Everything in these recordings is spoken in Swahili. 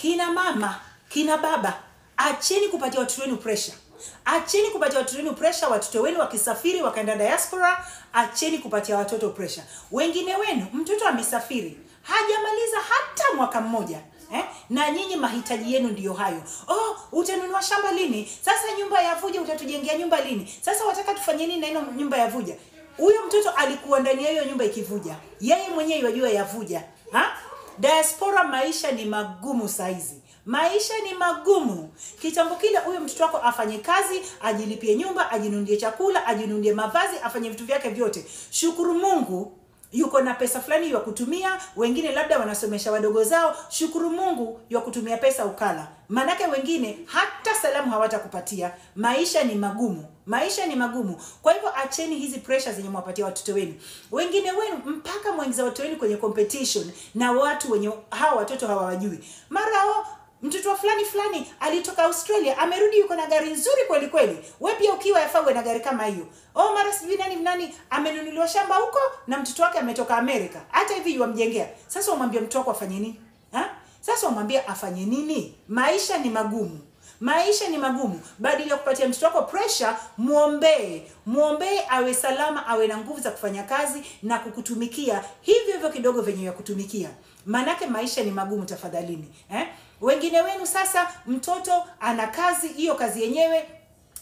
kina mama kina baba acheni kupatia watoto wenu pressure. Acheni kupatia watoto wenu pressure watoto wenu wakisafiri wakaenda diaspora acheni kupatia watoto pressure. Wengine wenu mtoto amesafiri hajamaliza hata mwaka mmoja Eh? na nyinyi mahitaji yenu ndiyo hayo. Oh utanunua shamba lini? Sasa nyumba ya vuja utatujengea nyumba lini? Sasa wataka tufanye nini na ino nyumba ya vuja? Huyo mtoto alikuwa ndani ya hiyo nyumba ikivuja. Yeye mwenyewe yajua yavuja ha? Diaspora maisha ni magumu saizi. Maisha ni magumu. Kitambo kile huyu mtoto wako afanye kazi ajilipie nyumba ajinundie chakula ajinundie mavazi afanye vitu vyake vyote. Shukuru mungu yuko na pesa fulani ya kutumia wengine labda wanasomesha wadogo zao. Shukuru mungu ya kutumia pesa ukala. Maanake wengine hata salamu hawatakupatia. Maisha ni magumu. Maisha ni magumu. Kwa hivyo acheni hizi pressure zenye mwapatia watoto wenu. Wengine wenu mpaka mwaingiza watoto wenu kwenye competition na watu wenye hawa watoto hawawajui. Mara o mtoto fulani fulani alitoka australia amerudi yuko na gari nzuri kweli kweli. We pia ukiwa yafaa uwe na gari kama hiyo. Oh mara sijui nani nani amenunuliwa shamba huko na mtoto wake ametoka amerika hata hivi yuwamjengea sasa umwambie mtoto wako afanye nini? Ha? sasa umwambie afanye nini? Maisha ni magumu maisha ni magumu. Badala ya kupatia mtoto wako pressure mwombee. Mwombee awe salama awe na nguvu za kufanya kazi na kukutumikia. Hivyo hivyo kidogo venye ya kutumikia. Maanake maisha ni magumu tafadhalini eh? wengine wenu sasa mtoto ana kazi hiyo kazi yenyewe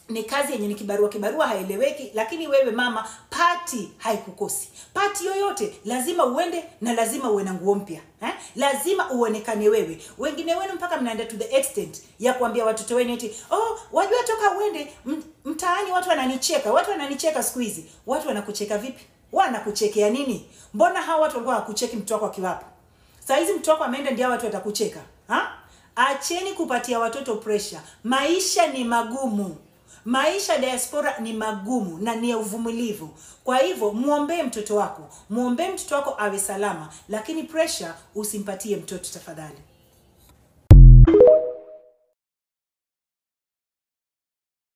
ni kazi yenye ni kibarua kibarua haeleweki lakini wewe mama pati haikukosi. Pati yoyote lazima uende na lazima uwe na nguo mpya eh? lazima uonekane wewe. Wengine wenu mpaka mnaenda to the extent ya kuambia watoto wenu eti oh wajua toka uende mtaani watu wananicheka watu wananicheka siku hizi. Watu wanakucheka vipi? Wanakuchekea nini? Mbona hawa watu walikuwa hawakucheki mtoto wako akiwapo? Saa hizi mtoto wako ameenda ndio watu watakucheka ha? acheni kupatia watoto pressure. Maisha ni magumu maisha ya diaspora ni magumu na ni ya uvumilivu. Kwa hivyo mwombee mtoto wako. Mwombee mtoto wako awe salama lakini pressure usimpatie mtoto tafadhali